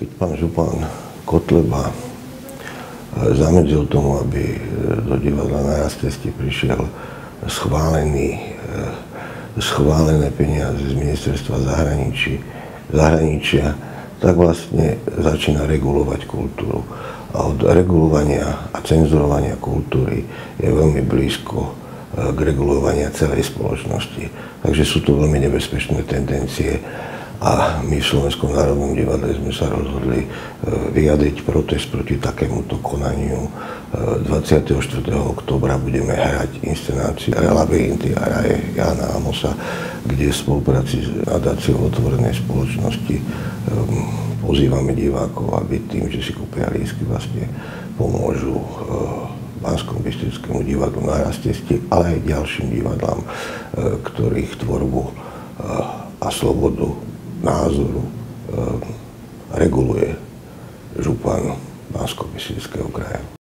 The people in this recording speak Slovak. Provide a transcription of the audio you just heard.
keď pán Župan Kotleba zamedzil tomu, aby do divadla na Rastesti prišiel schválený, schválené peniaze z ministerstva zahraničí, zahraničia, tak vlastne začína regulovať kultúru. A od regulovania a cenzurovania kultúry je veľmi blízko k regulovania celej spoločnosti. Takže sú to veľmi nebezpečné tendencie a my v Slovenskom národnom divadle sme sa rozhodli e, vyjadriť protest proti takémuto konaniu. 24. E, oktobra budeme hrať inscenáciu Labyrinthy a raje Jana Amosa, kde v spolupráci s nadáciou otvorenej spoločnosti e, pozývame divákov, aby tým, že si kúpia lísky, vlastne pomôžu Banskom Bystrickému divadlu na Rastesti, ale aj ďalším divadlám, ktorých tvorbu a slobodu názoru reguluje župan Bansko-Bystrického kraja.